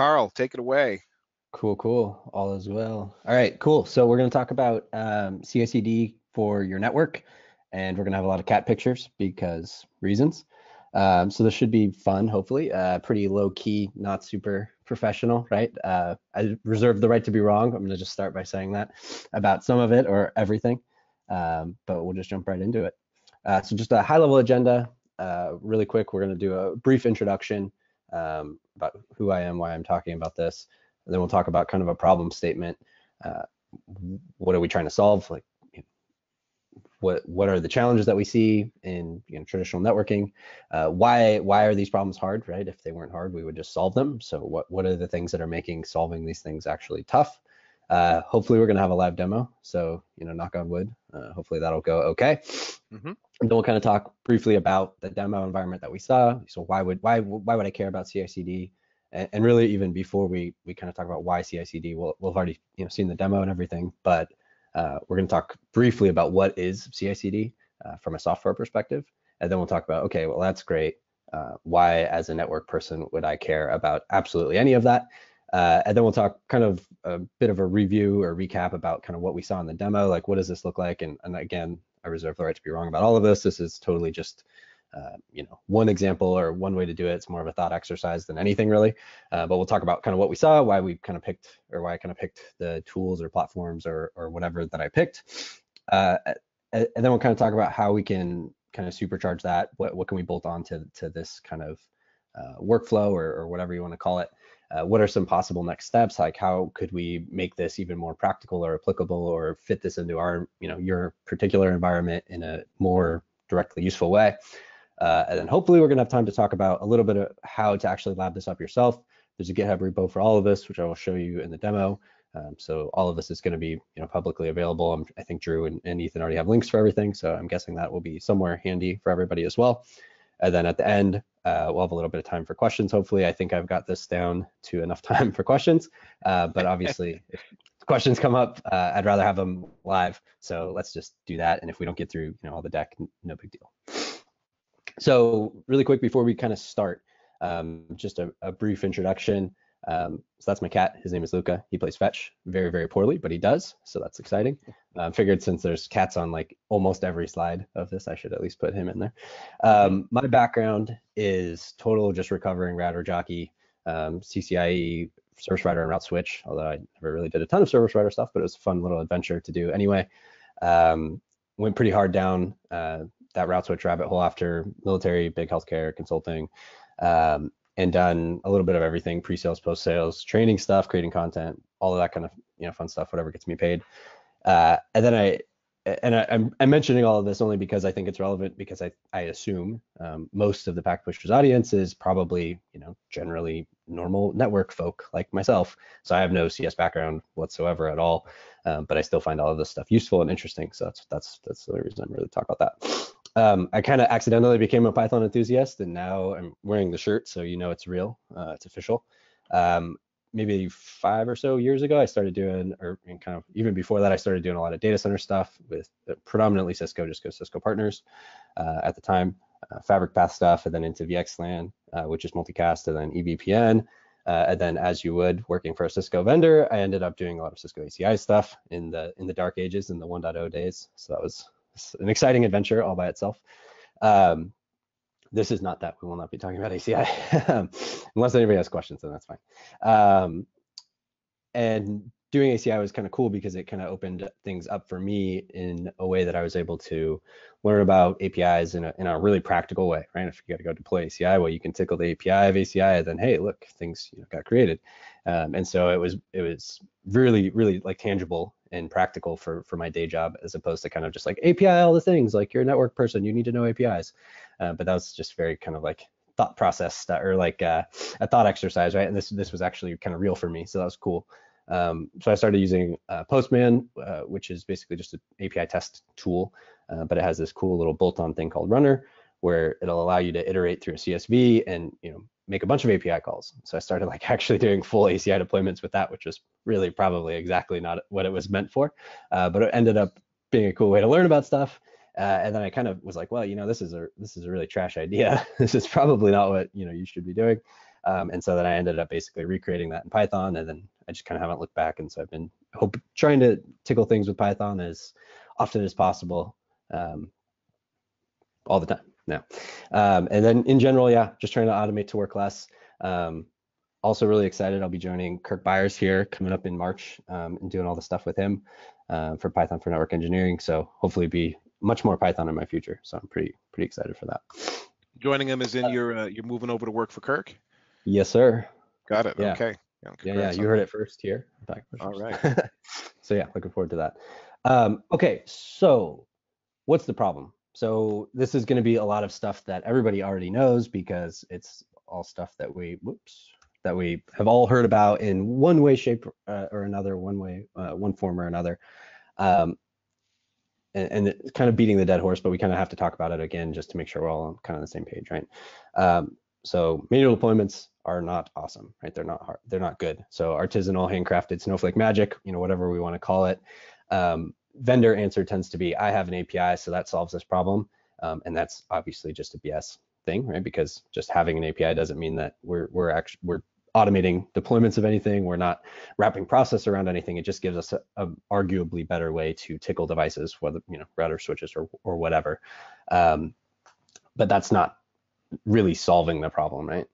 Carl, take it away. Cool, cool. All is well. All right, cool. So we're going to talk about um, CI/CD for your network, and we're going to have a lot of cat pictures because reasons. Um, so this should be fun, hopefully. Uh, pretty low key, not super professional, right? Uh, I reserve the right to be wrong. I'm going to just start by saying that about some of it or everything, um, but we'll just jump right into it. Uh, so just a high level agenda, uh, really quick. We're going to do a brief introduction um, about who I am, why I'm talking about this, and then we'll talk about kind of a problem statement. Uh, what are we trying to solve? Like what what are the challenges that we see in you know, traditional networking? Uh, why why are these problems hard? Right? If they weren't hard, we would just solve them. So what what are the things that are making solving these things actually tough? Uh, hopefully we're gonna have a live demo. So you know, knock on wood. Uh, hopefully that'll go okay. Mm-hmm. And then we'll kind of talk briefly about the demo environment that we saw. So why would why why would I care about CI/CD? And, and really, even before we we kind of talk about why CI/CD, we'll we'll have already you know seen the demo and everything, but uh, we're going to talk briefly about what is CI/CD uh, from a software perspective, and then we'll talk about okay, well that's great. Uh, why, as a network person, would I care about absolutely any of that? Uh, and then we'll talk kind of a bit of a review or recap about kind of what we saw in the demo, like what does this look like? And, and again, I reserve the right to be wrong about all of this. This is totally just uh, you know, one example or one way to do it. It's more of a thought exercise than anything really. Uh, but we'll talk about kind of what we saw, why we kind of picked, or why I kind of picked the tools or platforms or or whatever that I picked. Uh, and then we'll kind of talk about how we can kind of supercharge that. What what can we bolt on to to this kind of uh, workflow or, or whatever you want to call it. Uh, what are some possible next steps? Like how could we make this even more practical or applicable or fit this into our, you know, your particular environment in a more directly useful way? Uh, and then hopefully we're gonna have time to talk about a little bit of how to actually lab this up yourself. There's a GitHub repo for all of this, which I will show you in the demo. Um, so all of this is going to be you know publicly available. I'm, i think Drew and, and, Ethan already have links for everything, so I'm guessing that will be somewhere handy for everybody as well. And then at the end, uh, we'll have a little bit of time for questions. Hopefully, I think I've got this down to enough time for questions. Uh, but obviously, if questions come up, uh, I'd rather have them live. So let's just do that. And if we don't get through, you know, all the deck, no big deal. So really quick before we kind of start, um, just a, a, brief introduction. Um, so that's my cat. His name is Luca. He plays fetch very, very poorly, but he does. So that's exciting. Um, figured since there's cats on like almost every slide of this, I should at least put him in there. Um, my background is total just recovering router jockey, um, CCIE, service router, and route switch. Although I never really did a ton of service router stuff, but it was a fun little adventure to do anyway. Um, went pretty hard down uh, that route switch rabbit hole after military, big healthcare, consulting, um, and done a little bit of everything: pre-sales, post-sales, training stuff, creating content, all of that kind of you know fun stuff, whatever gets me paid. Uh, and then I and I, am I'm mentioning all of this only because I think it's relevant because I, I assume um, most of the Packet Pushers audience is probably, you know, generally normal network folk like myself. So I have no CS background whatsoever at all, um, but I still find all of this stuff useful and interesting. So that's that's that's the reason I'm really talk about that. Um, I kind of accidentally became a Python enthusiast, and now I'm wearing the shirt, so you know it's real, uh, it's official. Um, maybe five or so years ago, I started doing, or kind of even before that, I started doing a lot of data center stuff with uh, predominantly Cisco, just because Cisco partners uh, at the time, uh, Fabric Path stuff, and then into VXLAN, uh, which is multicast, and then EVPN. Uh, and then, as you would, working for a Cisco vendor, I ended up doing a lot of Cisco ACI stuff in the in the dark ages, in the 1.0 days. So that was an exciting adventure all by itself. Um, this is not that. We will not be talking about ACI unless anybody has questions, then that's fine. Um, and doing ACI was kind of cool because it kind of opened things up for me in a way that I was able to learn about APIs in a, in a really practical way, right? If you got to go deploy ACI, well, you can tickle the API of ACI, and then hey, look, things you know, got created. Um, and so it was it was really really like tangible and practical for for my day job as opposed to kind of just like API all the things like you're a network person, you need to know APIs. Uh, but that was just very kind of like thought process or like uh, a thought exercise, right? And this this was actually kind of real for me, so that was cool. Um, so I started using uh, Postman, uh, which is basically just an API test tool, uh, but it has this cool little bolt-on thing called Runner, where it'll allow you to iterate through a CSV and you know make a bunch of API calls. So I started like actually doing full ACI deployments with that, which was really probably exactly not what it was meant for, uh, but it ended up being a cool way to learn about stuff. Uh, and then I kind of was like, well, you know, this is a this is a really trash idea. this is probably not what you know you should be doing. Um, and so then I ended up basically recreating that in Python, and then I just kind of haven't looked back. And so I've been hope trying to tickle things with Python as often as possible, um, all the time now. Um, and then in general, yeah, just trying to automate to work less. Um, also really excited. I'll be joining Kirk Byers here coming up in March um, and doing all the stuff with him uh, for Python for network engineering. So hopefully be much more Python in my future. So I'm pretty pretty excited for that. Joining him is in your uh, you're moving over to work for Kirk. Yes, sir. Got it. Yeah. Okay. Yeah, yeah, you heard it first here. All right. so yeah, looking forward to that. Um, okay, so what's the problem? So this is going to be a lot of stuff that everybody already knows because it's all stuff that we whoops that we have all heard about in one way, shape, uh, or another, one way, uh, one form or another. Um, and, and it's kind of beating the dead horse, but we kind of have to talk about it again just to make sure we're all on kind of the same page, right? Um, so manual deployments are not awesome, right? They're not hard, they're not good. So artisanal, handcrafted, snowflake magic, you know, whatever we want to call it. Um, vendor answer tends to be, I have an API, so that solves this problem. Um, and that's obviously just a BS thing, right? Because just having an API doesn't mean that we're we're actually we're automating deployments of anything. We're not wrapping process around anything. It just gives us a, a arguably better way to tickle devices, whether you know router switches or or whatever. Um, but that's not really solving the problem, right?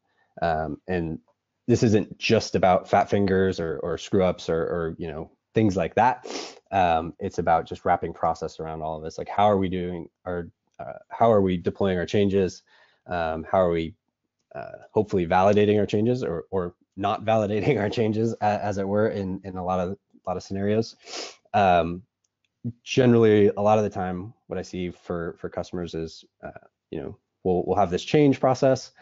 Um, and this isn't just about fat fingers or, or screw ups or, or you know things like that. Um, it's about just wrapping process around all of this. Like how are we doing our uh, how are we deploying our changes? Um, how are we uh, hopefully validating our changes or, or not validating our changes as, as, it were in, in a lot of a lot of scenarios. Um, generally, a lot of the time, what I see for for customers is, uh, you know, we'll we'll have this change process,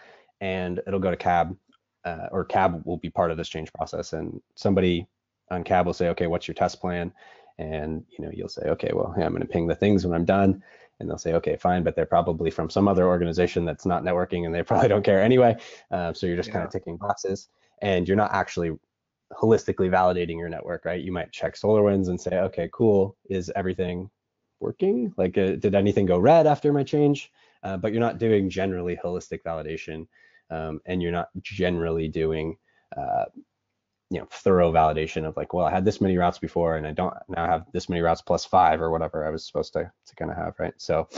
and it'll go to cab, uh, or cab will be part of this change process, and somebody on cab will say, okay, what's your test plan? And you know, you'll say, okay, well, hey, I'm going to ping the things when I'm done and they'll say, okay, fine, but they're probably from some other organization that's not networking and they probably don't care anyway. Uh, so you're just yeah. kind of ticking boxes and you're not actually holistically validating your network, right? You might check SolarWinds and say, okay, cool, is everything working? Like, uh, did anything go red after my change? Uh, but you're not doing generally holistic validation um, and you're not generally doing uh, you know thorough validation of like well i had this many routes before and i don't now have this many routes plus five or whatever i was supposed to to kind of have right? So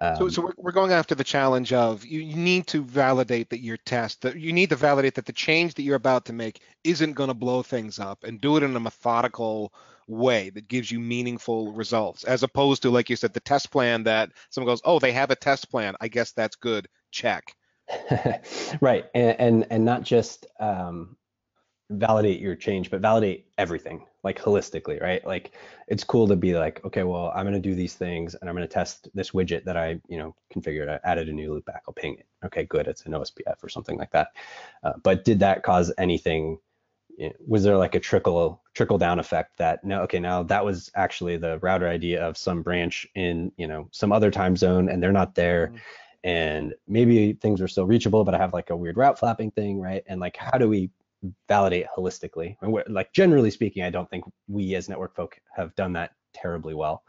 um, so, so we're, we're going after the challenge of you, you need to validate that your test that you need to validate that the change that you're about to make isn't going to blow things up and do it in a methodical way that gives you meaningful results as opposed to like you said the test plan that someone goes oh they have a test plan. I guess that's good. Check right and, and and not just um validate your change, but validate everything like holistically, right? Like it's cool to be like, okay, well, I'm going to do these things and I'm going to test this widget that I, you know, configured. I added a new loopback. I'll ping it. Okay, good. It's an OSPF or something like that. Uh, but did that cause anything? Was there like a trickle trickle down effect that no, okay, now that was actually the router ID of some branch in, you know, some other time zone and they're not there. Mm-hmm. And maybe things are still reachable, but I have like a weird route flapping thing, right? And like, how do we validate holistically. Like generally speaking, I don't think we as network folk have done that terribly well.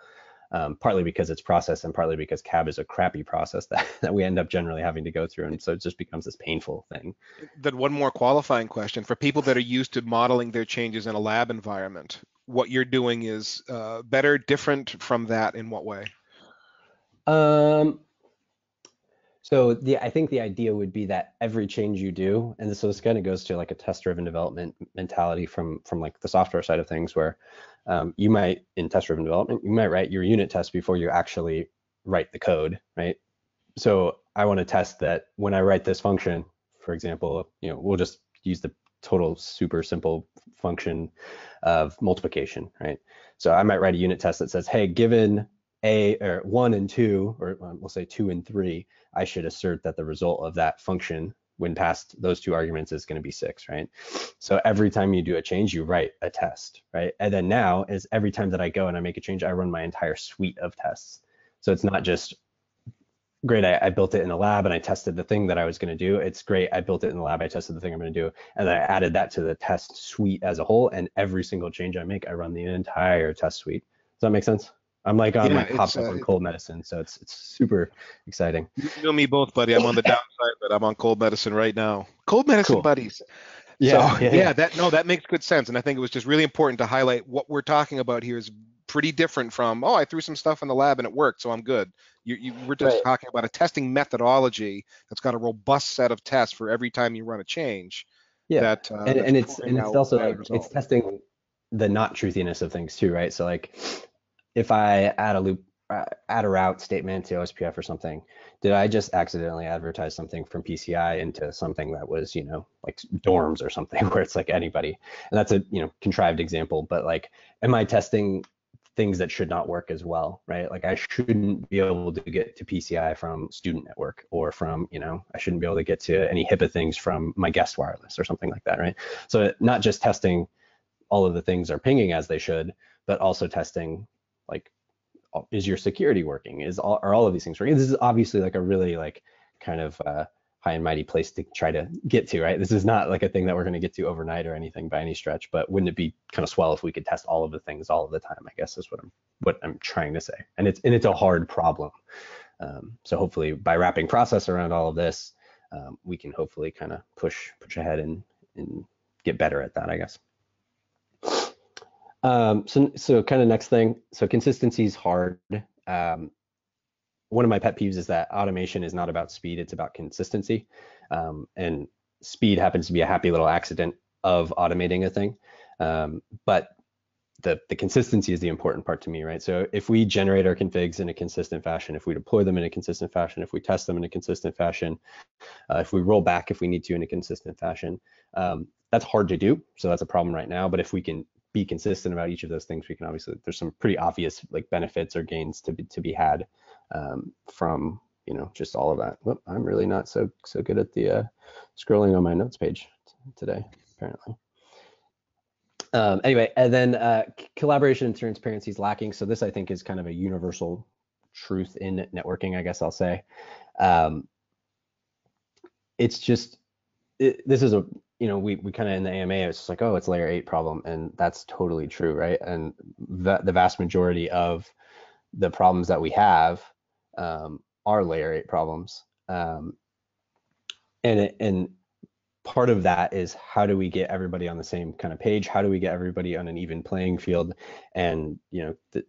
Um, partly because it's process and partly because cab is a crappy process that, that we end up generally having to go through and so it just becomes this painful thing then one more qualifying question for people that are used to modeling their changes in a lab environment what you're doing is uh, better different from that in what way um, so the I think the idea would be that every change you do, and so this kind of goes to like a test-driven development mentality from from like the software side of things, where um, you might in test-driven development you might write your unit test before you actually write the code, right? So I want to test that when I write this function, for example, you know, we'll just use the total super simple function of multiplication, right? So I might write a unit test that says, hey, given a or one and two, or um, we'll say two and three, I should assert that the result of that function when passed those two arguments is going to be six, right? So every time you do a change, you write a test, right? And then now is every time that I go and I make a change, I run my entire suite of tests. So it's not just great, I, I built it in the lab and I tested the thing that I was going to do. It's great, I built it in the lab, I tested the thing I'm going to do, and then I added that to the test suite as a whole. And every single change I make, I run the entire test suite. Does that make sense? I'm like on Yeah, like hopped it's, up uh, on cold medicine, so it's it's super exciting. You know me both, buddy. I'm on the downside, but I'm on cold medicine right now. Cold medicine Cool. buddies. Yeah, so, yeah, yeah. that no, that makes good sense, and I think it was just really important to highlight what we're talking about here is pretty different from oh, I threw some stuff in the lab and it worked, so I'm good. You, you we're just Right. talking about a testing methodology that's got a robust set of tests for every time you run a change. Yeah. That uh, and, and it's and it's also like it's testing the not truthiness of things too, right? So like if I add a loop, uh, add a route statement to OSPF or something, did I just accidentally advertise something from PCI into something that was you know like dorms or something where it's like anybody? And that's a you know contrived example, but like am I testing things that should not work as well, right? Like I shouldn't be able to get to PCI from student network or from, you know, I shouldn't be able to get to any HIPAA things from my guest wireless or something like that, right? So not just testing all of the things are pinging as they should, but also testing like is your security working? Is all are all of these things working? This is obviously like a really like kind of uh, high and mighty place to try to get to, right? This is not like a thing that we're going to get to overnight or anything by any stretch, but wouldn't it be kind of swell if we could test all of the things all of the time? I guess is what I'm what I'm trying to say. And it's and it's a hard problem. Um, so hopefully by wrapping process around all of this, um, we can hopefully kind of push push ahead and and get better at that, I guess. Um, so so kind of next thing, so consistency is hard. Um, one of my pet peeves is that automation is not about speed; it's about consistency. Um, and speed happens to be a happy little accident of automating a thing, um, but the the consistency is the important part to me, right? So if we generate our configs in a consistent fashion, if we deploy them in a consistent fashion, if we test them in a consistent fashion, uh, if we roll back if we need to in a consistent fashion, um, that's hard to do. So that's a problem right now. But if we can be consistent about each of those things, we can obviously there's some pretty obvious like benefits or gains to be to be had um, from you know just all of that. Whoop, I'm really not so so good at the uh, scrolling on my notes page today apparently. Um, anyway, and then uh, collaboration and transparency is lacking. So this I think is kind of a universal truth in networking, I guess I'll say. Um, it's just it, this is a you know we we kind of in the AMA it's just like oh it's layer eight problem and that's totally true right? And the the vast majority of the problems that we have um, are layer eight problems. Um, and it, and part of that is how do we get everybody on the same kind of page? How do we get everybody on an even playing field? And you know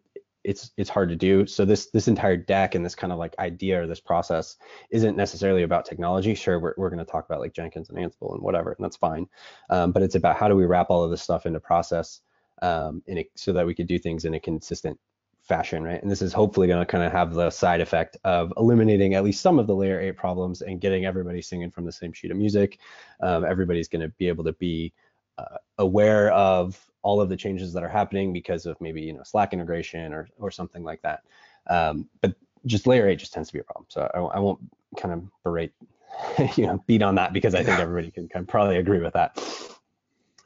it's it's hard to do. So this this entire deck and this kind of like idea or this process isn't necessarily about technology. Sure we're, we're going to talk about like jenkins and ansible and whatever and that's fine. Um, but it's about how do we wrap all of this stuff into process um, in a, so that we could do things in a consistent fashion right? And this is hopefully going to kind of have the side effect of eliminating at least some of the layer 8 problems and getting everybody singing from the same sheet of music. Um, everybody's going to be able to be uh, aware of all of the changes that are happening because of maybe you know Slack integration or or something like that. Um, but just layer eight just tends to be a problem. So I, I won't kind of berate, you know, beat on that because I think everybody can, can probably agree with that.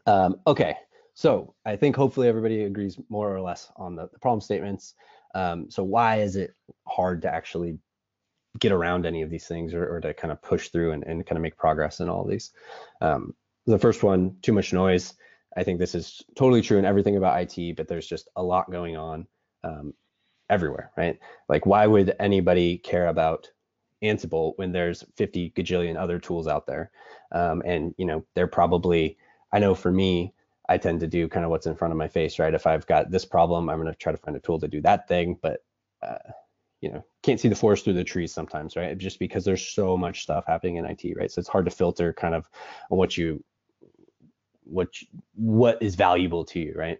Um, okay, so I think hopefully everybody agrees more or less on the, the problem statements. Um, so why is it hard to actually get around any of these things or, or to kind of push through and, and kind of make progress in all of these? Um, the first one, too much noise. I think this is totally true in everything about IT, but there's just a lot going on um, everywhere, right? Like, why would anybody care about Ansible when there's 50 gajillion other tools out there? Um, and you know, they're probably. I know for me, I tend to do kind of what's in front of my face, right? If I've got this problem, I'm going to try to find a tool to do that thing, but uh, you know, can't see the forest through the trees sometimes, right? Just because there's so much stuff happening in IT, right? So it's hard to filter kind of what you what you- what is valuable to you, right?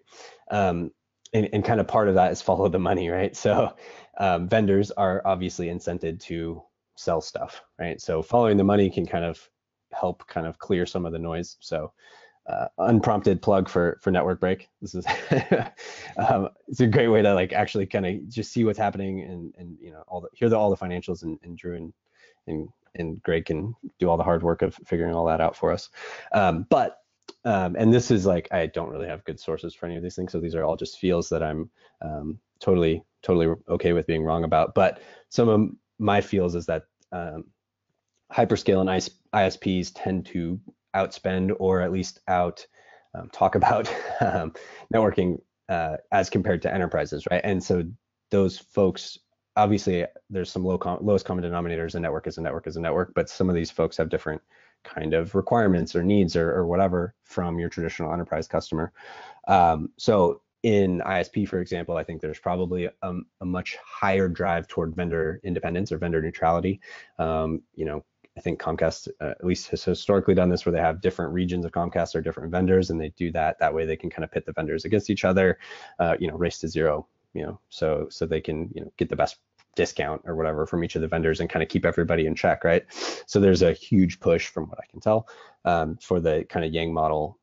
Um, and, and kind of part of that is follow the money, right? So um, vendors are obviously incented to sell stuff, right? So following the money can kind of help kind of clear some of the noise. So uh, unprompted plug for for network break. This is um, it's a great way to like actually kind of just see what's happening and and you know all the hear the, all the financials and, and Drew and and and Greg can do all the hard work of figuring all that out for us. Um, but um, and this is like I don't really have good sources for any of these things, so these are all just feels that I'm um, totally totally okay with being wrong about. But some of my feels is that um, hyperscale and IS- ISPs tend to outspend or at least out um, talk about um, networking uh, as compared to enterprises, right? And so those folks obviously there's some low com- lowest common denominators. A network is a network is a network, but some of these folks have different kind of requirements or needs or, or whatever from your traditional enterprise customer. Um, so in ISP, for example, I think there's probably a, a much higher drive toward vendor independence or vendor neutrality. Um, you know, I think Comcast uh, at least has historically done this where they have different regions of Comcast or different vendors, and they do that. That way, they can kind of pit the vendors against each other. Uh, you know, race to zero. You know, so so they can you know get the best discount or whatever from each of the vendors and kind of keep everybody in check, right? So there's a huge push, from what I can tell, um, for the kind of Yang model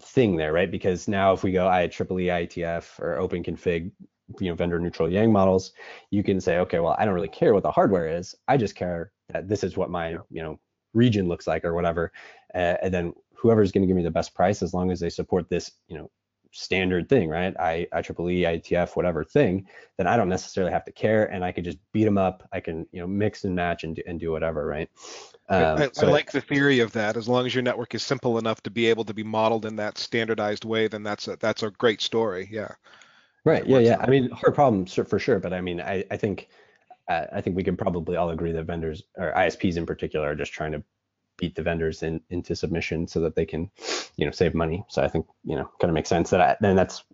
thing there, right? Because now if we go IEEE, IETF, or Open Config, you know, vendor neutral Yang models, you can say, okay, well, I don't really care what the hardware is. I just care that this is what my, you know, region looks like or whatever. Uh, and then whoever's going to give me the best price, as long as they support this, you know, standard thing, right? I IEEE, IETF, whatever thing, then I don't necessarily have to care, and I can just beat them up. I can, you know, mix and match and do, and do whatever, right? Um, I, so I, like the theory of that. As long as your network is simple enough to be able to be modeled in that standardized way, then that's a that's a great story. Yeah. Right. Yeah. Yeah. I mean, hard problem for sure, but I mean, I I think I think we can probably all agree that vendors or ISPs in particular are just trying to beat the vendors in, into submission so that they can, you know, save money. So I think you know, kind of makes sense that I, then that's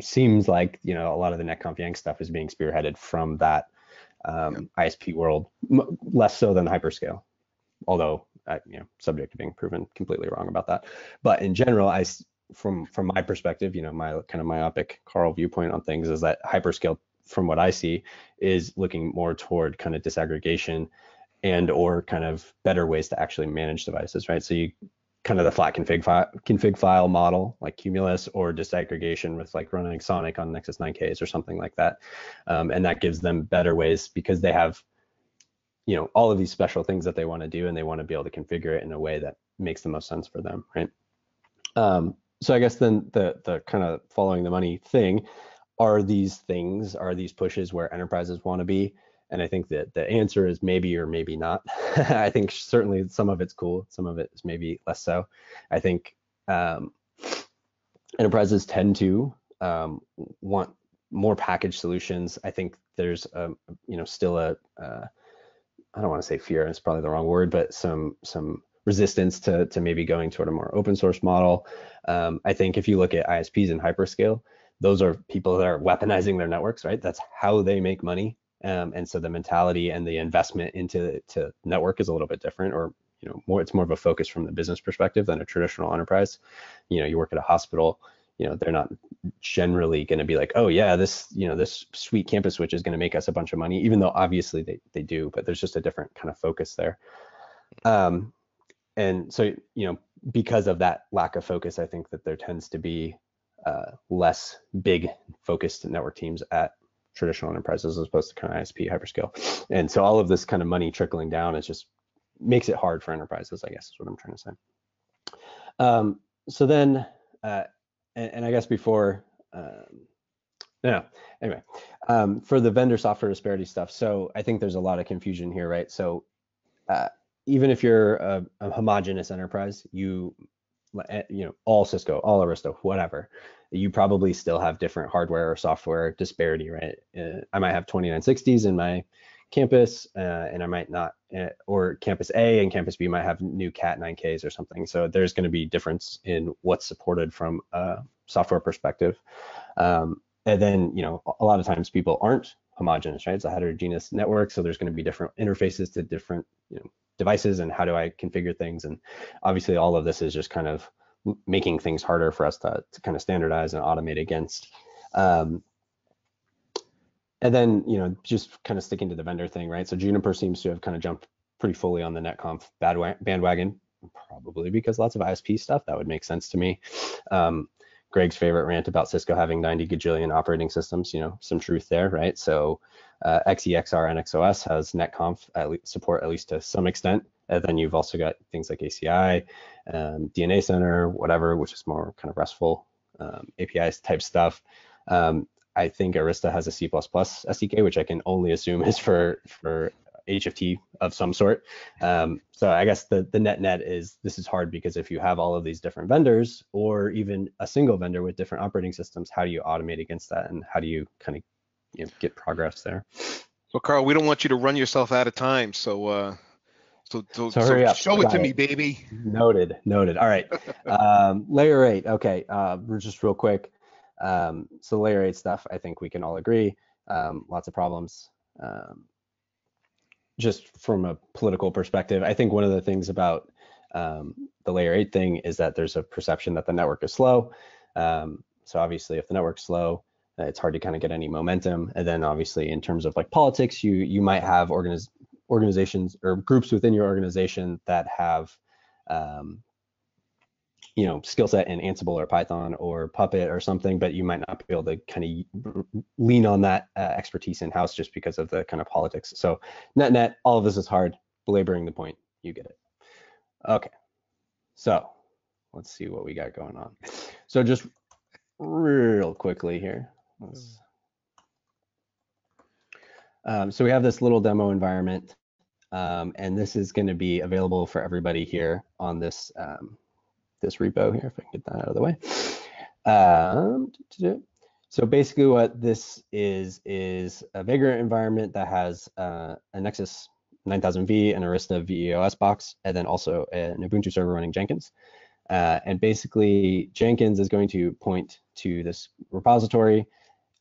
seems like you know a lot of the NetConf Yang stuff is being spearheaded from that um, yeah. ISP world, m- less so than the hyperscale although I, you know, subject to being proven completely wrong about that. But in general, I from from my perspective, you know, my kind of myopic Carl viewpoint on things is that hyperscale, from what I see, is looking more toward kind of disaggregation and or kind of better ways to actually manage devices, right? So you kind of the flat config file, config file model like Cumulus or disaggregation with like running Sonic on Nexus 9Ks or something like that. Um, and that gives them better ways because they have you know all of these special things that they want to do and they want to be able to configure it in a way that makes the most sense for them right um, so i guess then the the kind of following the money thing are these things are these pushes where enterprises want to be and i think that the answer is maybe or maybe not i think certainly some of it's cool some of it is maybe less so i think um, enterprises tend to um, want more packaged solutions i think there's a, um, you know still a uh, I don't want to say fear, it's probably the wrong word, but some some resistance to to maybe going toward a more open source model. Um, I think if you look at ISPs and hyperscale, those are people that are weaponizing their networks, right? That's how they make money. Um, and so the mentality and the investment into to network is a little bit different, or you know, more it's more of a focus from the business perspective than a traditional enterprise. You know, you work at a hospital, you know they're not generally going to be like oh yeah this you know this sweet campus switch is going to make us a bunch of money even though obviously they, they do but there's just a different kind of focus there um, and so you know because of that lack of focus i think that there tends to be uh, less big focused network teams at traditional enterprises as opposed to kind of isp hyperscale and so all of this kind of money trickling down is just makes it hard for enterprises i guess is what i'm trying to say um, so then uh, and, and I guess before, um, no, anyway, um, for the vendor software disparity stuff. So I think there's a lot of confusion here, right? So uh, even if you're a, a homogenous enterprise, you you know all Cisco, all Arista, whatever, you probably still have different hardware or software disparity, right? Uh, I might have 2960s in my campus, uh, and I might not, uh, or campus A and campus B might have new Cat 9Ks or something. So there's going to be difference in what's supported from a software perspective. Um, and then, you know, a lot of times people aren't homogeneous, right? It's a heterogeneous network, so there's going to be different interfaces to different, you know, devices, and how do I configure things? And obviously, all of this is just kind of making things harder for us to, to kind of standardize and automate against. Um, and then you know just kind of sticking to the vendor thing right? So juniper seems to have kind of jumped pretty fully on the netconf bandwagon probably because lots of isp stuff. That would make sense to me. Um, greg's favorite rant about cisco having 90 gajillion operating systems you know some truth there right? So uh, XE XR nxos has netconf at support at least to some extent and then you've also got things like aci um, dna center whatever which is more kind of restful um, apis type stuff um, I think Arista has a C++ SDK, which I can only assume is for for HFT of some sort. Um, so I guess the, the net net is this is hard because if you have all of these different vendors or even a single vendor with different operating systems, how do you automate against that and how do you kind of you know, get progress there? Well, Carl, we don't want you to run yourself out of time. So uh, so, so, so hurry so up. show it to it. me, baby. Noted, noted. All right. Um, layer eight. Okay. Uh, just real quick. Um, so layer eight stuff, I think we can all agree. Um, lots of problems. Um, just from a political perspective, I think one of the things about um, the layer eight thing is that there's a perception that the network is slow. Um, so obviously, if the network's slow, uh, it's hard to kind of get any momentum. And then obviously, in terms of like politics, you you might have organiz- organizations or groups within your organization that have um, you know skill set in Ansible or Python or Puppet or something, but you might not be able to kind of lean on that uh, expertise in house just because of the kind of politics. So net net, all of this is hard. Belaboring the point, you get it. Okay, so let's see what we got going on. So just real quickly here. Let's, um, so we have this little demo environment, um, and this is going to be available for everybody here on this um, this repo here, if I can get that out of the way. Um, so basically what this is, is a Vagrant environment that has uh, a Nexus 9000V and Arista VEOS box, and then also an Ubuntu server running Jenkins. Uh, and basically Jenkins is going to point to this repository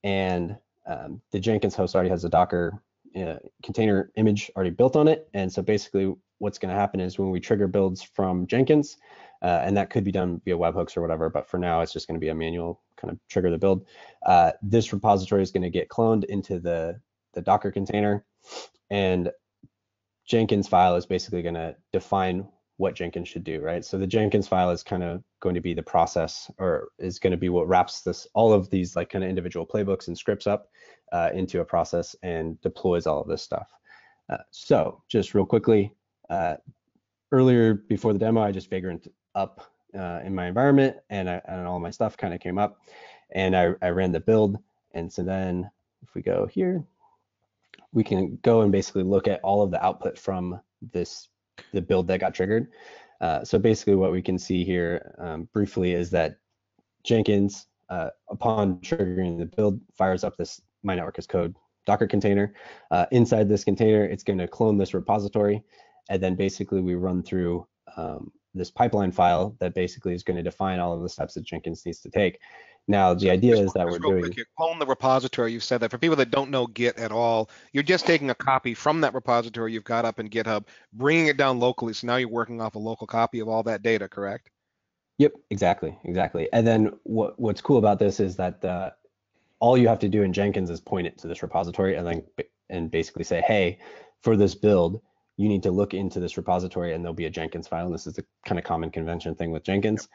and um, the Jenkins host already has a Docker uh, container image already built on it. And so basically what's going to happen is when we trigger builds from Jenkins, uh, and that could be done via webhooks or whatever, but for now it's just going to be a manual kind of trigger the build. Uh, this repository is going to get cloned into the, the Docker container, and Jenkins file is basically going to define what Jenkins should do, right? So the Jenkins file is kind of going to be the process, or is going to be what wraps this all of these like kind of individual playbooks and scripts up uh, into a process and deploys all of this stuff. Uh, so just real quickly, uh, earlier before the demo, I just vagrant up uh, in my environment and, I, and all my stuff kind of came up and I, I ran the build. And so then if we go here, we can go and basically look at all of the output from this, the build that got triggered. Uh, so basically what we can see here um, briefly is that Jenkins, uh, upon triggering the build, fires up this my network as code Docker container. Uh, inside this container, it's going to clone this repository. And then basically we run through um, this pipeline file that basically is going to define all of the steps that Jenkins needs to take. Now, the idea is that we're doing, quick clone the repository. You said that for people that don't know Git at all, you're just taking a copy from that repository you've got up in GitHub, bringing it down locally. So now you're working off a local copy of all that data, correct? Yep, exactly, exactly. And then what what's cool about this is that uh, all you have to do in Jenkins is point it to this repository and then and basically say, hey, for this build, you need to look into this repository and there'll be a Jenkins file. And this is a kind of common convention thing with Jenkins.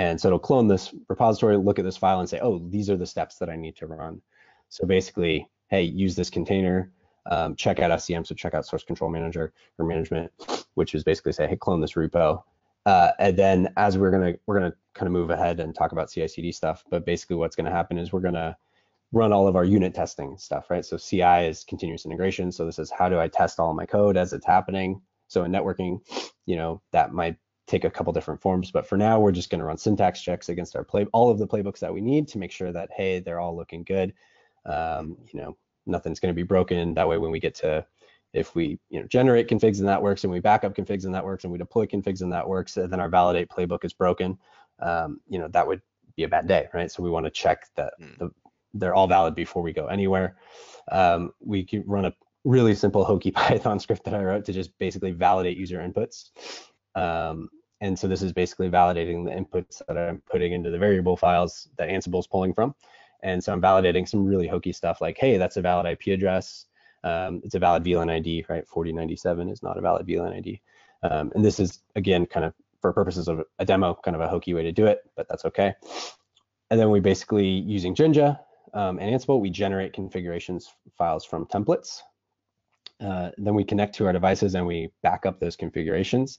And so it'll clone this repository, look at this file and say, oh, these are the steps that I need to run. So basically, hey, use this container, um, check out SCM, so check out source control manager or management, which is basically say, hey, clone this repo. Uh, and then as we're gonna we're gonna kind of move ahead and talk about CI/CD stuff, but basically what's gonna happen is we're gonna run all of our unit testing stuff, right? So CI is continuous integration. So this is how do I test all my code as it's happening. So in networking, you know, that might take a couple different forms, but for now we're just going to run syntax checks against our play, all of the playbooks that we need to make sure that hey, they're all looking good. Um, you know, nothing's going to be broken. That way, when we get to if we you know generate configs and that works, and we backup configs and that works, and we deploy configs and that works, and then our validate playbook is broken, um, you know, that would be a bad day, right? So we want to check that Mm. the, they're all valid before we go anywhere. Um, we can run a really simple hokey Python script that I wrote to just basically validate user inputs. Um, and so this is basically validating the inputs that I'm putting into the variable files that Ansible is pulling from. And so I'm validating some really hokey stuff like, hey, that's a valid IP address. Um, it's a valid VLAN ID, right? 4097 is not a valid VLAN ID. Um, and this is, again, kind of for purposes of a demo, kind of a hokey way to do it, but that's okay. And then we basically, using Jinja um, and Ansible, we generate configurations files from templates. Uh, then we connect to our devices and we back up those configurations.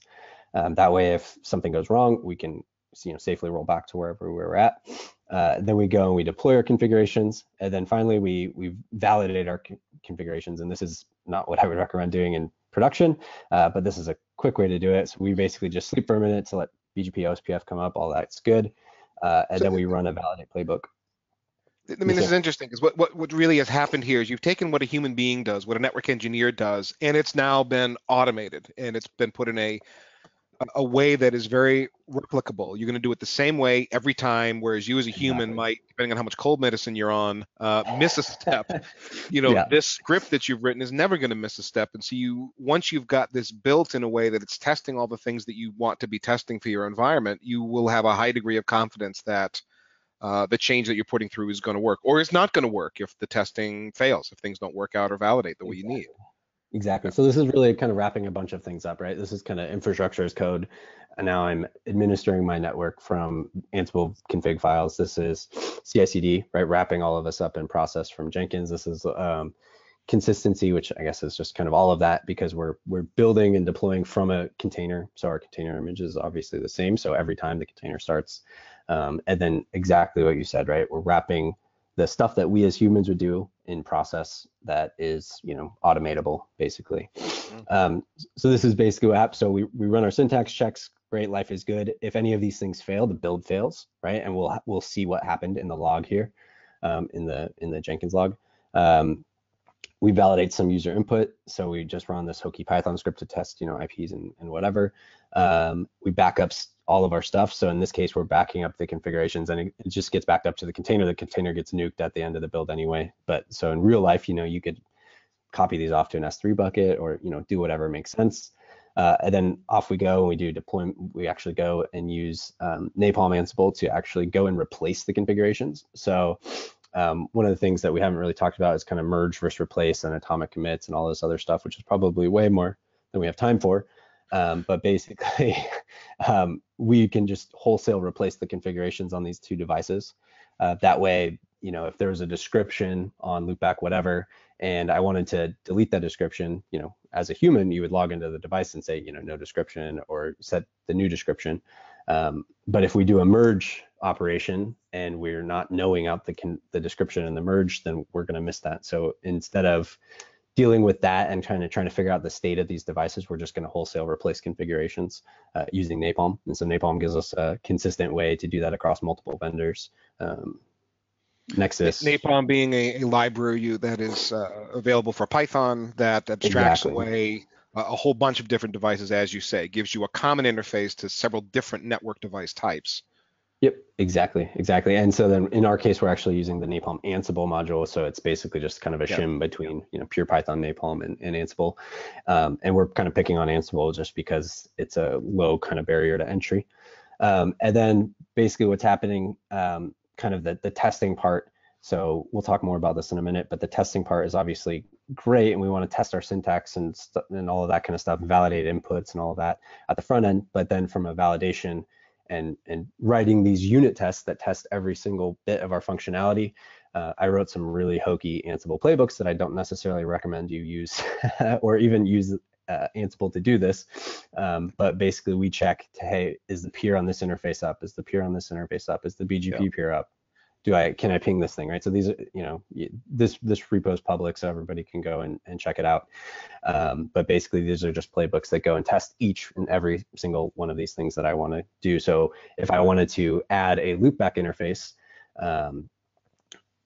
Um, that way, if something goes wrong, we can you know safely roll back to wherever we were at. Uh, then we go and we deploy our configurations, and then finally we we validate our configurations. And this is not what I would recommend doing in production, uh, but this is a quick way to do it. So we basically just sleep for a minute to let BGP OSPF come up, all that's good, uh, and so, then we run a validate playbook. I mean, this is interesting because what, what what really has happened here is you've taken what a human being does, what a network engineer does, and it's now been automated and it's been put in a a way that is very replicable. You're going to do it the same way every time, whereas you as a human exactly. might, depending on how much cold medicine you're on, uh, miss a step. you know, yeah. this script that you've written is never going to miss a step. And so you, once you've got this built in a way that it's testing all the things that you want to be testing for your environment, you will have a high degree of confidence that uh, the change that you're putting through is going to work or is not going to work if the testing fails, if things don't work out or validate the way you need. Exactly. So this is really kind of wrapping a bunch of things up, right? This is kind of infrastructure as code. And now I'm administering my network from Ansible config files. This is CI/CD, right? Wrapping all of this up in process from Jenkins. This is um, consistency, which I guess is just kind of all of that because we're we're building and deploying from a container. So our container image is obviously the same. So every time the container starts, um, and then exactly what you said, right? We're wrapping the stuff that we as humans would do in process that is you know automatable basically. Mm-hmm. um, so this is basically what happens so we, we run our syntax checks great life is good. If any of these things fail the build fails right? And we'll we'll see what happened in the log here um, in the in the jenkins log. Um, we validate some user input so we just run this hokey python script to test you know ips and, and whatever um, we back up all of our stuff. So in this case, we're backing up the configurations and it, it, just gets backed up to the container. The container gets nuked at the end of the build anyway. But so in real life, you know, you could copy these off to an S3 bucket or, you know, do whatever makes sense. Uh, and then off we go and we do deployment. We actually go and use um, Napalm Ansible to actually go and replace the configurations. So um, one of the things that we haven't really talked about is kind of merge versus replace and atomic commits and all this other stuff, which is probably way more than we have time for. Um, but basically, um, we can just wholesale replace the configurations on these two devices. Uh, that way, you know, if there's a description on loopback whatever, and I wanted to delete that description, you know, as a human, you would log into the device and say, you know, no description or set the new description. Um, but if we do a merge operation and we're not knowing out the the description in the merge, then we're going to miss that. So instead of dealing with that and trying to trying to figure out the state of these devices, we're just going to wholesale replace configurations uh, using Napalm. And so Napalm gives us a consistent way to do that across multiple vendors. Um, Nexus. Napalm being a, a library that is uh, available for Python that abstracts exactly. away a, whole bunch of different devices, as you say, gives you a common interface to several different network device types. Yep, exactly, exactly. And so then in our case, we're actually using the Napalm Ansible module. So it's basically just kind of a shim between you know pure Python Napalm and, and Ansible. Um, and we're kind of picking on Ansible just because it's a low kind of barrier to entry. Um, and then basically what's happening, um, kind of the, the testing part. So we'll talk more about this in a minute, but the testing part is obviously great, and we want to test our syntax and and all of that kind of stuff, validate inputs and all of that at the front end. But then from a validation and and writing these unit tests that test every single bit of our functionality. Uh, I wrote some really hokey Ansible playbooks that I don't necessarily recommend you use or even use uh, Ansible to do this. Um, but basically, we check to hey, is the peer on this interface up? Is the peer on this interface up? Is the BGP yeah. peer up? Do I can I ping this thing right? So these are you know this this repo is public, so everybody can go and, and check it out. Um, but basically, these are just playbooks that go and test each and every single one of these things that I want to do. So if I wanted to add a loopback interface, um,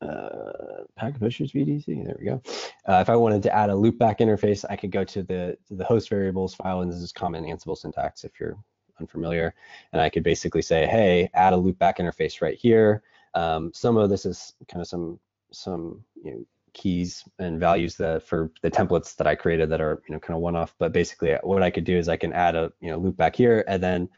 uh, packet pushers VDC. There we go. Uh, if I wanted to add a loopback interface, I could go to the to the host variables file, and this is common Ansible syntax if you're unfamiliar. And I could basically say, hey, add a loopback interface right here. Um, some of this is kind of some some you know, keys and values that for the templates that I created that are you know kind of one off. But basically, what I could do is I can add a you know loop back here, and then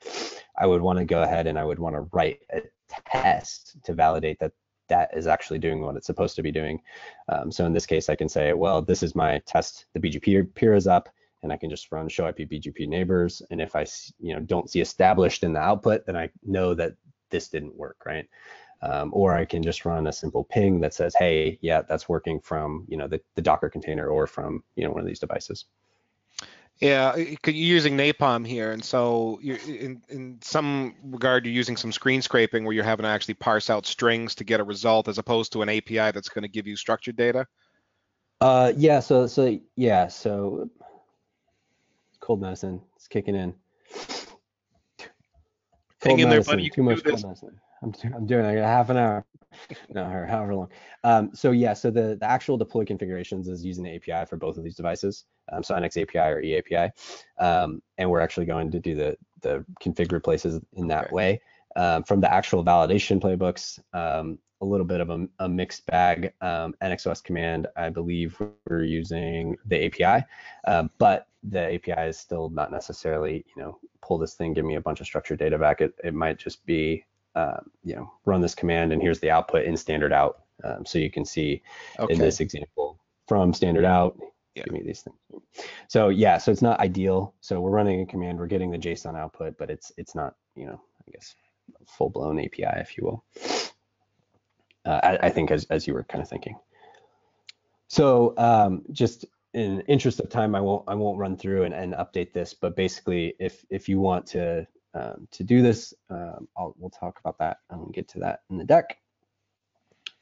I would want to go ahead and I would want to write a test to validate that that is actually doing what it's supposed to be doing. Um, so in this case, I can say, well, this is my test. The BGP peer is up, and I can just run show IP BGP neighbors. And if I you know don't see established in the output, then I know that this didn't work, right? Um, or I can just run a simple ping that says, hey, yeah, that's working from you know the, the Docker container or from you know one of these devices. Yeah, you're using Napalm here, and so in in some regard, you're using some screen scraping where you're having to actually parse out strings to get a result, as opposed to an API that's going to give you structured data. Uh, yeah. So so yeah. So cold medicine, it's kicking in. Hang in there, buddy. too much cold medicine. I'm, I'm doing it. I got half an hour. no, or however long. Um, so yeah, so the, the actual deploy configurations is using the API for both of these devices. Um, so NX API or eAPI. Um, and we're actually going to do the, the config replaces in that okay. way. Um, from the actual validation playbooks, um, a little bit of a, a mixed bag. Um, NXOS command, I believe we're using the API, uh, but the API is still not necessarily, you know, pull this thing, give me a bunch of structured data back. It, it might just be uh, you know, run this command and here's the output in standard out. Um, so you can see okay. in this example from standard out, yeah. give me these things. So yeah, so it's not ideal. So we're running a command, we're getting the JSON output, but it's it's not, you know, I guess full blown API, if you will. Uh, I, I, think as, as you were kind of thinking. So um, just in interest of time, I won't I won't run through and, and update this, but basically if if you want to um, to do this. Um, we'll talk about that and get to that in the deck.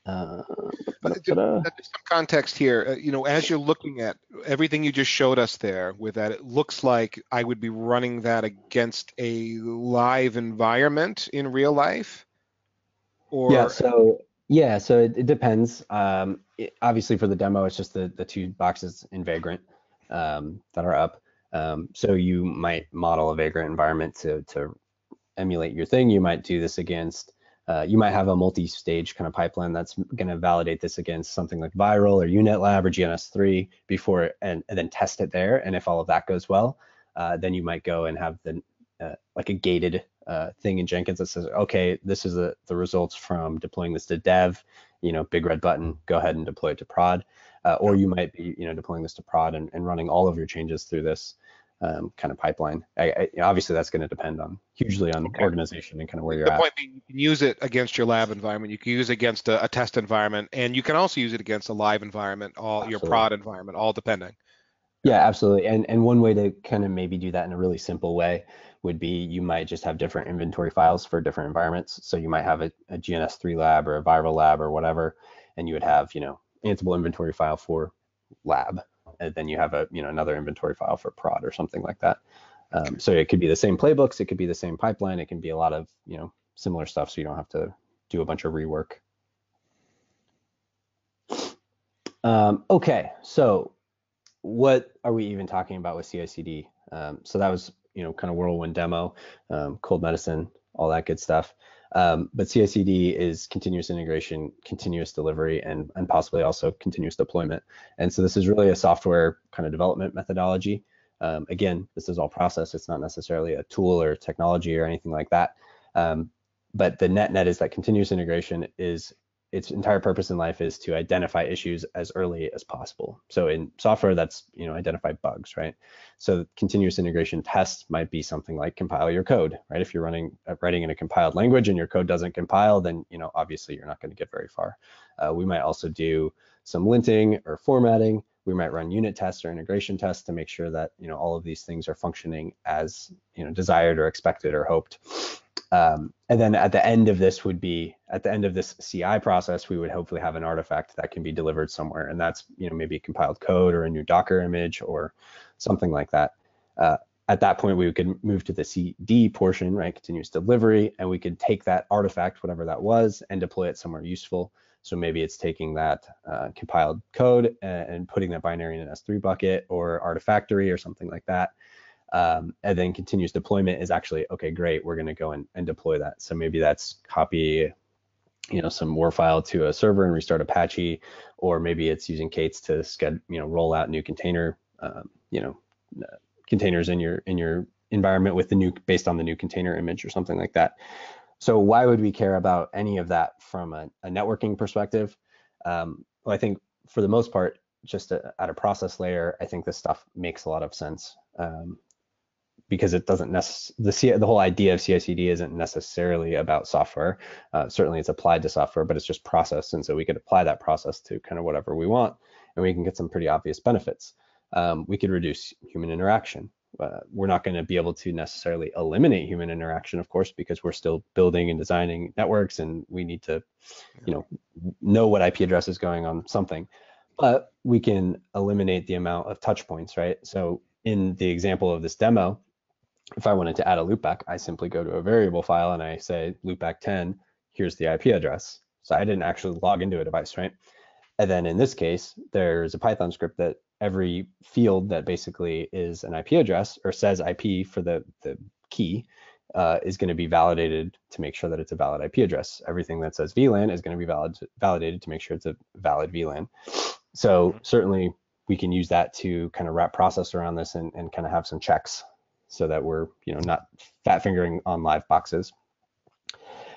Uh, some context here. Uh, you know, as you're looking at everything you just showed us there, with that, it looks like I would be running that against a live environment in real life. Or yeah, so yeah, so it, it depends. Um, it, obviously, for the demo, it's just the the two boxes in Vagrant um, that are up. Um, so you might model a Vagrant environment to, to emulate your thing. You might do this against, uh, you might have a multi-stage kind of pipeline that's going to validate this against something like VIRL or UNetLab or GNS3 before and, and then test it there. And if all of that goes well, uh, then you might go and have the uh, like a gated uh, thing in Jenkins that says, okay, this is the results from deploying this to dev, you know, big red button, go ahead and deploy it to prod. Uh, or you might be, you know, deploying this to prod and, and running all of your changes through this um, kind of pipeline. I, I, obviously, that's going to depend on hugely on okay. organization and kind of where you're the at. Point being, you can use it against your lab environment. You can use it against a, a test environment, and you can also use it against a live environment, all absolutely. your prod environment, all depending. Yeah, absolutely. And and one way to kind of maybe do that in a really simple way would be you might just have different inventory files for different environments. So you might have a, a GNS3 lab or a Virl lab or whatever, and you would have you know Ansible inventory file for lab and then you have a you know another inventory file for prod or something like that. Um, so it could be the same playbooks, it could be the same pipeline, it can be a lot of you know similar stuff, so you don't have to do a bunch of rework. Um, okay, so what are we even talking about with CI/CD? Um, so that was you know kind of whirlwind demo, um, cold medicine, all that good stuff. Um, but CI/CD is continuous integration, continuous delivery, and, and possibly also continuous deployment. And so this is really a software kind of development methodology. Um, again, this is all process. It's not necessarily a tool or technology or anything like that. Um, but the net net is that continuous integration is its entire purpose in life is to identify issues as early as possible. So in software, that's you know identify bugs, right? So continuous integration tests might be something like compile your code, right? If you're running uh, writing in a compiled language and your code doesn't compile, then you know obviously you're not going to get very far. Uh, we might also do some linting or formatting. We might run unit tests or integration tests to make sure that you know all of these things are functioning as you know desired or expected or hoped. Um, and then at the end of this would be at the end of this CI process, we would hopefully have an artifact that can be delivered somewhere, and that's you know maybe compiled code or a new Docker image or something like that. Uh, at that point, we could move to the CD portion, right, continuous delivery, and we could take that artifact, whatever that was, and deploy it somewhere useful. So maybe it's taking that uh, compiled code and, and, putting that binary in an S3 bucket or Artifactory or something like that, um, and then continuous deployment is actually, okay, great, we're going to go and, and deploy that. So maybe that's copy, you know, some WAR file to a server and restart Apache, or maybe it's using K8s to you know, roll out new container, um, you know, containers in your in your environment with the new based on the new container image or something like that. So why would we care about any of that from a, a networking perspective? Um, well, I think for the most part, just a, at a process layer, I think this stuff makes a lot of sense. Um, because it doesn't necessarily the the whole idea of CI/CD isn't necessarily about software. Uh, certainly, it's applied to software, but it's just process, and so we could apply that process to kind of whatever we want, and we can get some pretty obvious benefits. um, we could reduce human interaction. Uh, we're not going to be able to necessarily eliminate human interaction, of course, because we're still building and designing networks, and we need to, you know, know what IP address is going on something. But we can eliminate the amount of touch points, right? So in the example of this demo, if I wanted to add a loopback, I simply go to a variable file and I say loopback 10, here's the IP address. So I didn't actually log into a device, right? And then in this case, there's a Python script that every field that basically is an IP address or says IP for the, the key uh, is going to be validated to make sure that it's a valid IP address. Everything that says VLAN is going to be valid, validated to make sure it's a valid VLAN. So mm-hmm. certainly we can use that to kind of wrap process around this and, and kind of have some checks so that we're you know not fat fingering on live boxes.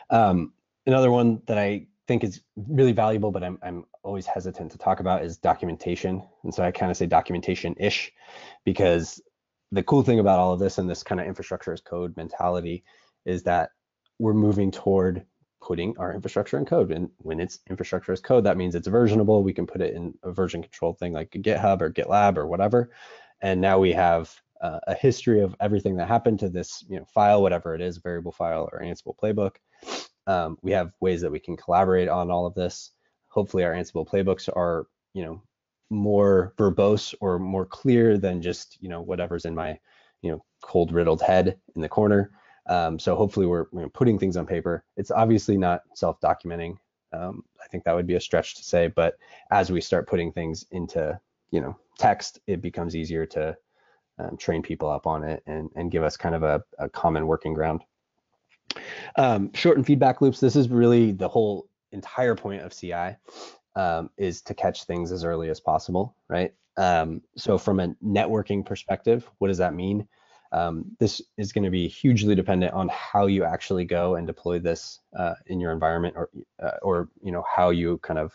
Um, another one that I think is really valuable, but I'm, I'm always hesitant to talk about is documentation. And so I kind of say documentation-ish because the cool thing about all of this and this kind of infrastructure as code mentality is that we're moving toward putting our infrastructure in code. And when it's infrastructure as code, that means it's versionable. We can put it in a version control thing like GitHub or GitLab or whatever. And now we have uh, a history of everything that happened to this you know, file, whatever it is, variable file or Ansible playbook. Um, we have ways that we can collaborate on all of this. Hopefully our Ansible playbooks are, you know, more verbose or more clear than just, you know, whatever's in my, you know, cold riddled head in the corner. Um, so hopefully we're you know, putting things on paper. It's obviously not self-documenting. Um, I think that would be a stretch to say, but as we start putting things into, you know, text, it becomes easier to um, train people up on it and, and give us kind of a, a common working ground. Um, shorten feedback loops. This is really the whole entire point of CI um, is to catch things as early as possible, right? Um, so from a networking perspective, what does that mean? Um, this is going to be hugely dependent on how you actually go and deploy this uh, in your environment, or uh, or you know how you kind of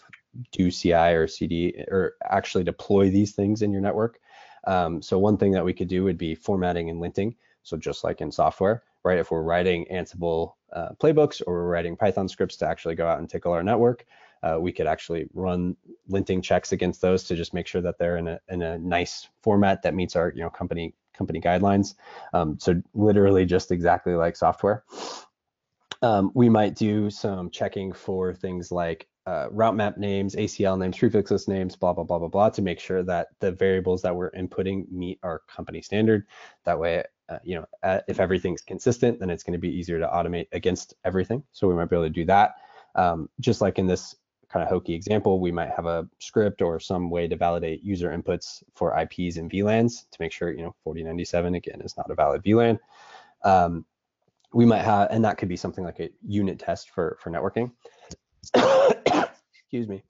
do CI or CD or actually deploy these things in your network. Um, so one thing that we could do would be formatting and linting. So just like in software, right? If we're writing Ansible uh, playbooks or we're writing Python scripts to actually go out and tickle our network, uh, we could actually run linting checks against those to just make sure that they're in a, in a nice format that meets our you know company company guidelines. Um, so literally just exactly like software. Um, we might do some checking for things like uh, route map names, ACL names, prefix list names, blah, blah, blah, blah, blah, to make sure that the variables that we're inputting meet our company standard. That way, uh, you know, uh, if everything's consistent, then it's going to be easier to automate against everything. So we might be able to do that. Um, just like in this kind of hokey example, we might have a script or some way to validate user inputs for IPs and VLANs to make sure, you know, 4097 again is not a valid VLAN. Um, we might have, and that could be something like a unit test for for networking. Excuse me.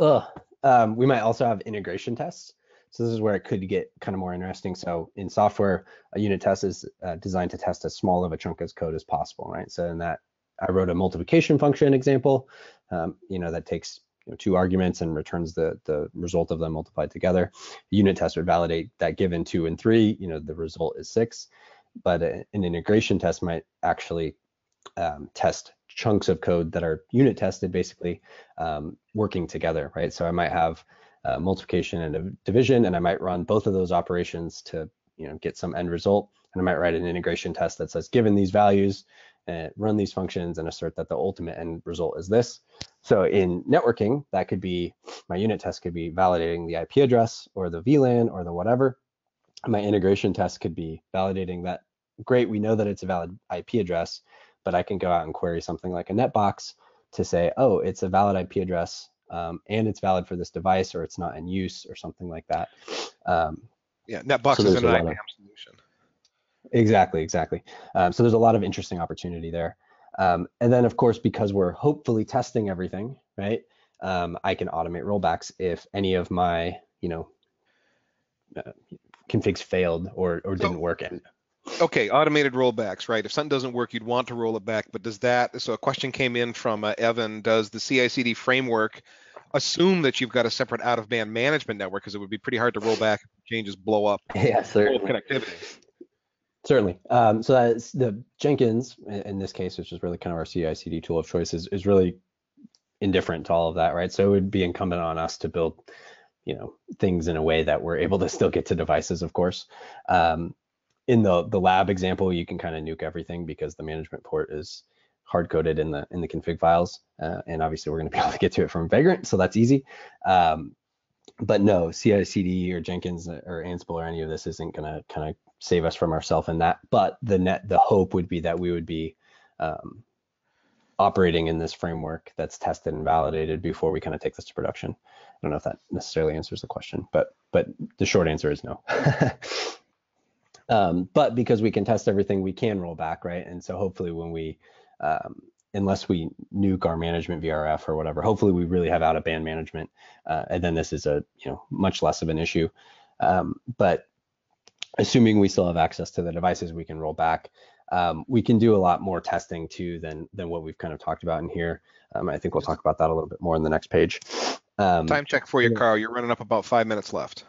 Ugh. Um, we might also have integration tests. So this is where it could get kind of more interesting. So in software, a unit test is uh, designed to test as small of a chunk as code as possible, right? So in that, I wrote a multiplication function example, um, you know, that takes you know, two arguments and returns the, the result of them multiplied together. A unit test would validate that given two and three, you know, the result is six. But a, an integration test might actually um, test chunks of code that are unit tested basically um, working together, right? So I might have uh, multiplication and a division, and I might run both of those operations to you know get some end result. And I might write an integration test that says, given these values, uh, run these functions and assert that the ultimate end result is this. So in networking, that could be my unit test could be validating the IP address or the VLAN or the whatever. My integration test could be validating that, great, we know that it's a valid IP address, but I can go out and query something like a netbox to say, oh, it's a valid IP address um, and it's valid for this device or it's not in use or something like that. Um, yeah, NetBox so is an IAM of, solution. Exactly, exactly. Um, so there's a lot of interesting opportunity there. Um, and then of course, because we're hopefully testing everything, right? Um, I can automate rollbacks if any of my, you know, uh, configs failed or, or didn't work. And okay, automated rollbacks, right? If something doesn't work, you'd want to roll it back, but does that, so a question came in from uh, Evan, does the CI/CD framework assume that you've got a separate out-of-band management network? Because it would be pretty hard to roll back if changes blow up. Yeah, certainly. Connectivity. Certainly. Um, so that's the Jenkins in this case, which is really kind of our CI/CD tool of choice, is, is really indifferent to all of that, right? So it would be incumbent on us to build you know things in a way that we're able to still get to devices, of course. Um, in the the lab example, you can kind of nuke everything because the management port is hard coded in the in the config files, uh, and obviously we're going to be able to get to it from Vagrant, so that's easy. Um, but no, CI/CD or Jenkins or Ansible or any of this isn't going to kind of save us from ourselves in that. But the net the hope would be that we would be um, operating in this framework that's tested and validated before we kind of take this to production. I don't know if that necessarily answers the question, but but the short answer is no. um, but because we can test everything, we can roll back, right? And so hopefully when we um, unless we nuke our management VRF or whatever. Hopefully, we really have out of band management, uh, and then this is a you know much less of an issue. Um, but assuming we still have access to the devices, we can roll back. Um, we can do a lot more testing too than than what we've kind of talked about in here. Um, I think we'll talk about that a little bit more in the next page. Um, Time check for you, Carl. You're running up about five minutes left.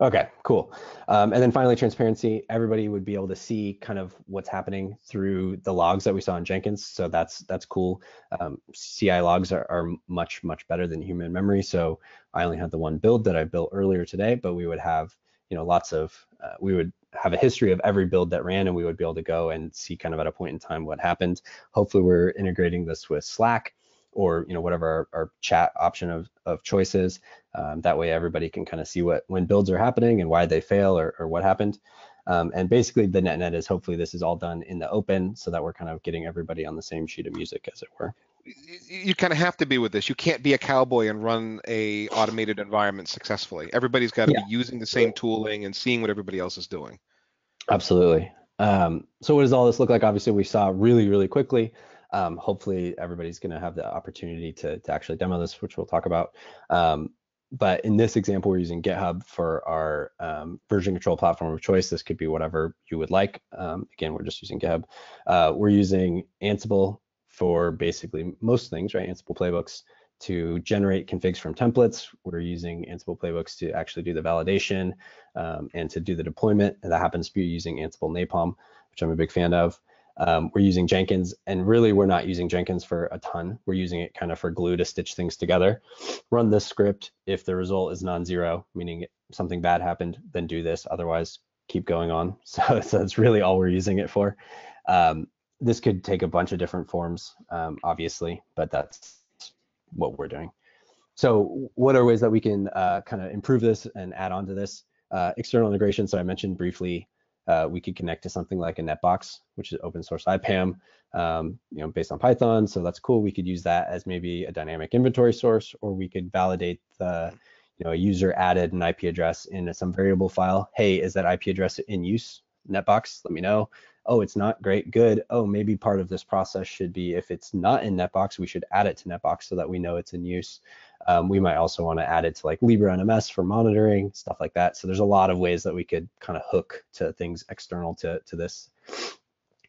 Okay, cool. Um, and then finally, transparency. Everybody would be able to see kind of what's happening through the logs that we saw in Jenkins. So that's that's cool. Um, CI logs are, are much much better than human memory. So I only had the one build that I built earlier today, but we would have you know lots of uh, we would have a history of every build that ran, and we would be able to go and see kind of at a point in time what happened. Hopefully, we're integrating this with Slack or you know whatever our, our chat option of, of choices. Um, that way everybody can kind of see what when builds are happening and why they fail or, or what happened. Um, and basically the net net is hopefully this is all done in the open so that we're kind of getting everybody on the same sheet of music as it were. You, you kind of have to be with this. You can't be a cowboy and run a automated environment successfully. Everybody's got to yeah. be using the same tooling and seeing what everybody else is doing. Absolutely. Um, so what does all this look like? Obviously, we saw really, really quickly. Um, hopefully, everybody's going to have the opportunity to, to actually demo this, which we'll talk about. Um, but in this example, we're using GitHub for our um, version control platform of choice. This could be whatever you would like. Um, again, we're just using GitHub. Uh, we're using Ansible for basically most things, right? Ansible playbooks to generate configs from templates. We're using Ansible playbooks to actually do the validation um, and to do the deployment. And that happens to be using Ansible Napalm, which I'm a big fan of. Um, we're using Jenkins, and really we're not using Jenkins for a ton. We're using it kind of for glue to stitch things together. Run this script. If the result is non-zero, meaning something bad happened, then do this. Otherwise, keep going on. So, so that's really all we're using it for. Um, this could take a bunch of different forms, um, obviously, but that's what we're doing. So what are ways that we can uh, kind of improve this and add on to this? Uh, external integration, so I mentioned briefly uh, we could connect to something like a netbox, which is open source IPAM, um, you know, based on Python. So that's cool. We could use that as maybe a dynamic inventory source, or we could validate the, you know, a user added an IP address in some variable file. Hey, is that IP address in use? Netbox, let me know. Oh, it's not great. Good. Oh, maybe part of this process should be if it's not in Netbox, we should add it to Netbox so that we know it's in use. Um, we might also want to add it to like LibreNMS for monitoring, stuff like that. So there's a lot of ways that we could kind of hook to things external to, to this.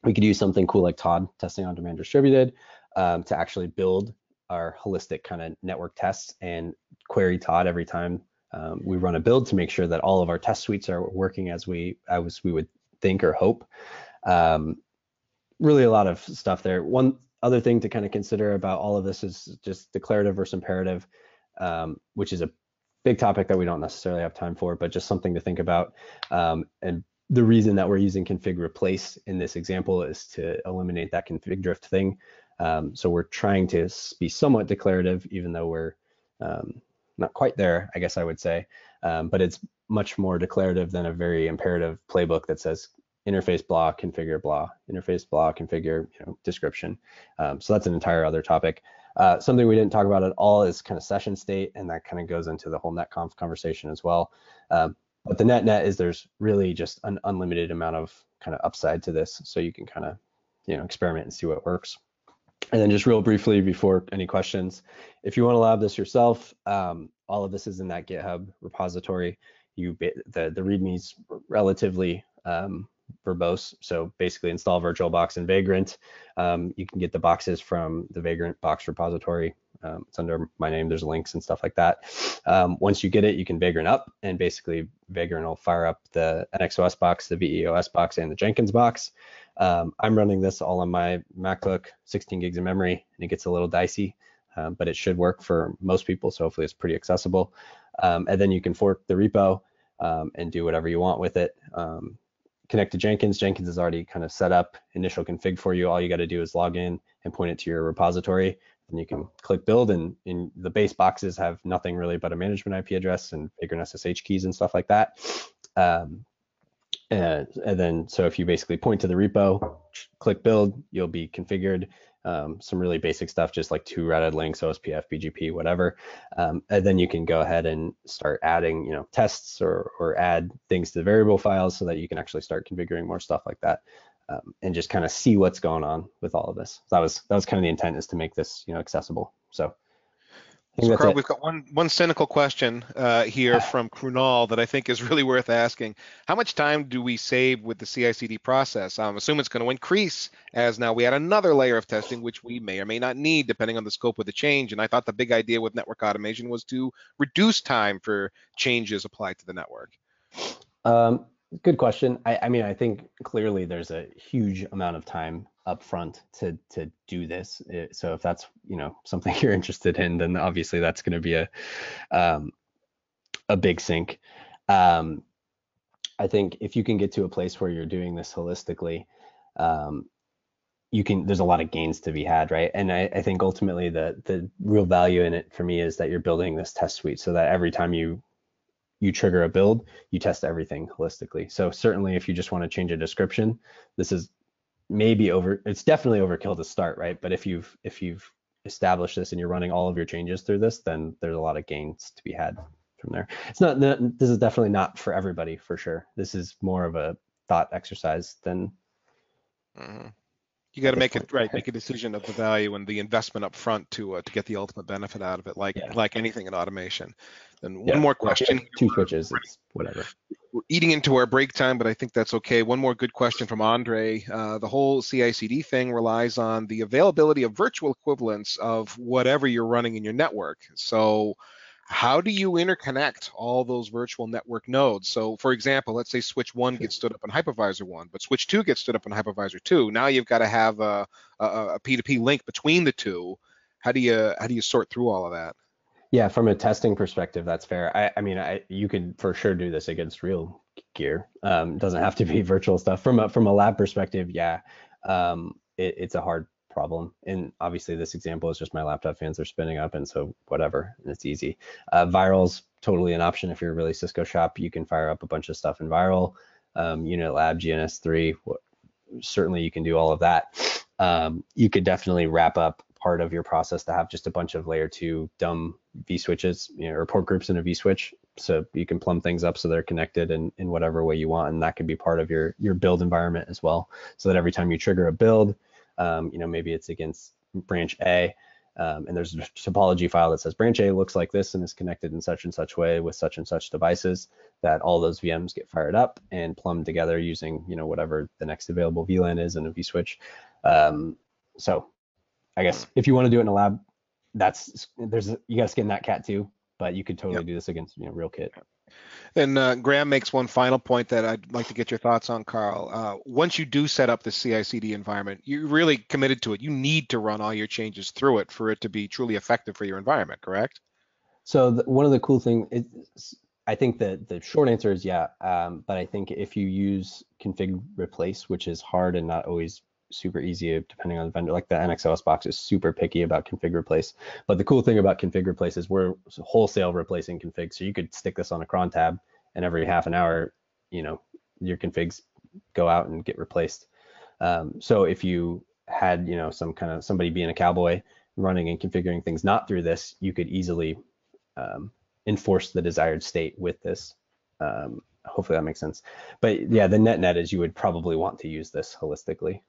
We could use something cool like Todd, testing on demand distributed, um, to actually build our holistic kind of network tests and query Todd every time um, we run a build to make sure that all of our test suites are working as we as we would think or hope. Um, really a lot of stuff there. One other thing to kind of consider about all of this is just declarative versus imperative, um, which is a big topic that we don't necessarily have time for, but just something to think about. Um, and the reason that we're using config replace in this example is to eliminate that config drift thing. Um, so we're trying to be somewhat declarative, even though we're um, not quite there, I guess I would say. Um, but it's much more declarative than a very imperative playbook that says interface blah, configure blah, interface blah, configure, you know, description. Um, so that's an entire other topic. Uh, something we didn't talk about at all is kind of session state, and that kind of goes into the whole netconf conversation as well. Um, but the net net is there's really just an unlimited amount of kind of upside to this, so you can kind of you know experiment and see what works. And then just real briefly before any questions, if you want to lab this yourself, um, all of this is in that GitHub repository. You the the README's relatively um, verbose. So basically install VirtualBox and Vagrant. Um, you can get the boxes from the Vagrant box repository. Um, it's under my name. There's links and stuff like that. Um, once you get it, you can Vagrant up, and basically Vagrant will fire up the NXOS box, the VEOS box, and the Jenkins box. Um, I'm running this all on my MacBook, 16 gigs of memory, and it gets a little dicey. um, but it should work for most people. So hopefully it's pretty accessible. Um, and then you can fork the repo um, and do whatever you want with it. Um, connect to Jenkins. Jenkins is already kind of set up initial config for you. All you got to do is log in and point it to your repository. And you can click build and the base boxes have nothing really but a management IP address and Vagrant SSH keys and stuff like that. Um, and, and, then so if you basically point to the repo, click build, you'll be configured um, some really basic stuff, just like two routed links, OSPF, BGP, whatever. Um, and then you can go ahead and start adding, you know, tests or, or add things to the variable files so that you can actually start configuring more stuff like that. Um, and just kind of see what's going on with all of this. So that was that was kind of the intent is to make this, you know, accessible. So so Carl, we've got one one cynical question uh, here from Krunal that I think is really worth asking. How much time do we save with the CI/CD process? I'm assuming it's going to increase as now we add another layer of testing, which we may or may not need depending on the scope of the change. And I thought the big idea with network automation was to reduce time for changes applied to the network. Um, good question. I, I mean, I think clearly there's a huge amount of time upfront to to do this. So if that's you know something you're interested in, then obviously that's going to be a um, a big sink. Um, I think if you can get to a place where you're doing this holistically, um, you can. There's a lot of gains to be had, right? And I, I think ultimately the the real value in it for me is that you're building this test suite so that every time you you trigger a build, you test everything holistically. So certainly if you just want to change a description, this is maybe over it's definitely overkill to start right? But if you've if you've established this and you're running all of your changes through this then there's a lot of gains to be had from there. It's not this is definitely not for everybody for sure. This is more of a thought exercise than mm-hmm. you got to make it right make a decision of the value and the investment up front to uh, to get the ultimate benefit out of it like yeah. like anything in automation and one yeah. more question two switches it's whatever we're eating into our break time, but I think that's okay. One more good question from Andre. Uh, the whole CI/CD thing relies on the availability of virtual equivalents of whatever you're running in your network. So, how do you interconnect all those virtual network nodes? So, for example, let's say switch one gets stood up on hypervisor one, but switch two gets stood up on hypervisor two. Now you've got to have a, a, a P2P link between the two. How do you how do you sort through all of that? Yeah, from a testing perspective, that's fair. I, I mean, I, you could for sure do this against real gear. Um, doesn't have to be virtual stuff. From a from a lab perspective, yeah, um, it, it's a hard problem. And obviously, this example is just my laptop fans are spinning up, and so whatever, it's easy. Uh, VIRL's totally an option if you're really Cisco shop. You can fire up a bunch of stuff in viral, um, UNetLab, GNS3. certainly, you can do all of that. Um, you could definitely wrap up part of your process to have just a bunch of layer two dumb vSwitches you know, or port groups in a V switch. So you can plumb things up so they're connected in, in whatever way you want. And that can be part of your, your build environment as well. So that every time you trigger a build, um, you know, maybe it's against branch A, um, and there's a topology file that says branch A looks like this and is connected in such and such way with such and such devices that all those VMs get fired up and plumbed together using, you know, whatever the next available VLAN is in a vSwitch. Um, so I guess if you want to do it in a lab, that's there's you got to skin that cat too. But you could totally yep. do this against you know real kit. And uh, Graham makes one final point that I'd like to get your thoughts on, Carl. Uh, once you do set up the CI/CD environment, you're really committed to it. You need to run all your changes through it for it to be truly effective for your environment, correct? So the, one of the cool things, is, I think that the short answer is yeah. Um, but I think if you use config replace, which is hard and not always super easy depending on the vendor. Like the NXOS box is super picky about config replace. But the cool thing about config replace is we're wholesale replacing config. So you could stick this on a cron tab and every half an hour, you know, your configs go out and get replaced. Um, so if you had, you know, some kind of somebody being a cowboy running and configuring things not through this, you could easily um, enforce the desired state with this. Um, hopefully that makes sense. But yeah, the net net is you would probably want to use this holistically.